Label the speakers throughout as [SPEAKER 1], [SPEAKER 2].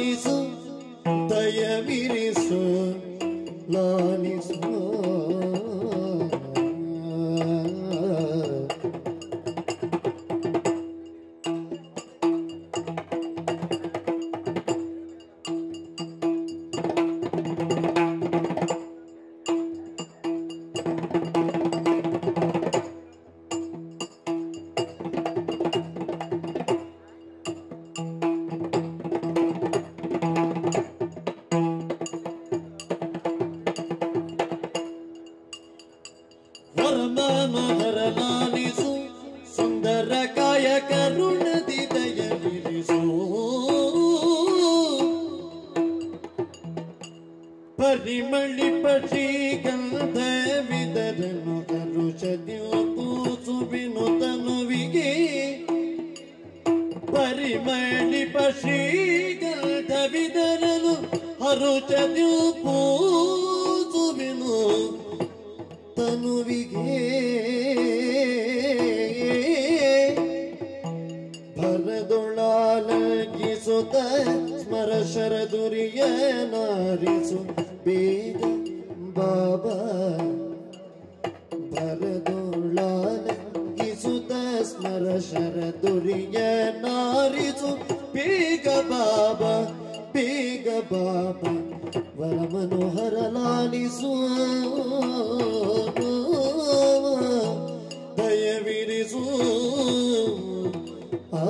[SPEAKER 1] Lisa. ಲಾಲಿಸು ಸುಂದರ ಕರುಣದಿ ದಯವಿರಿಸು ಪರಿಮಳಿ ಪಶಿ ಗಂಧ ವಿದರನು ಕರುಷದ್ಯೋಪೂಸು ವಿನುತನುವಿಗೆ ಪರಿಮಳಿ ಪಶಿ ವಿದರನು ಹರುಷದ್ಯೋಪೂಸು ತನುವಿಗೆ ಭರದೊಳಾಲಗಿಸುತ್ತ ಸ್ಮರ ಶರದುರಿಯ ನಾರಿಸು ಬೇಗ ಬಾಬಾ ಭರದೊಳಾಲಗಿಸುತ್ತ ಸ್ಮರ ಶರದುರಿಯ ವರ ಮನೋಹರ ಲಾಲಿಸು ದಯವಿರಿಸು. ಆ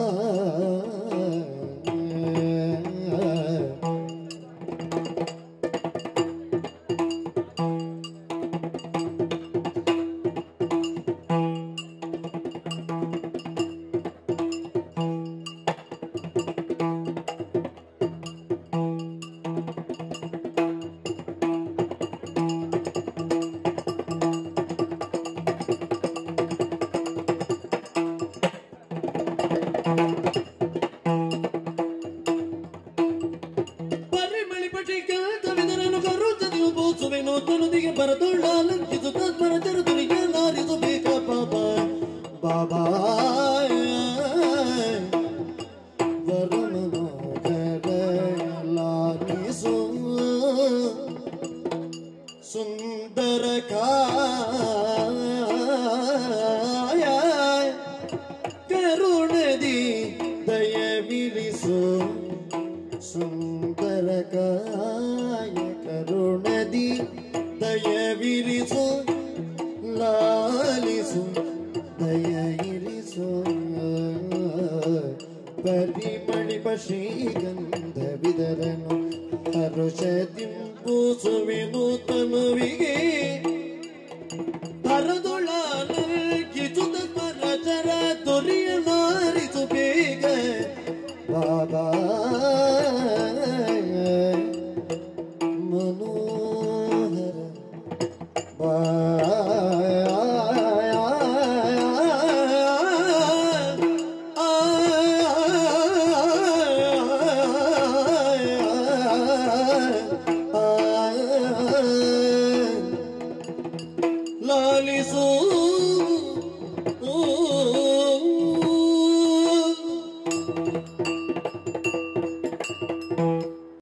[SPEAKER 1] பாபா சுந்தர காய கருணதி தயவிரிசோ சுந்த പരിമണി പക്ഷീഗന്ധ വിതരണം അരുഷതിം പൂസുവിനൂത്തമവികേ 阿里苏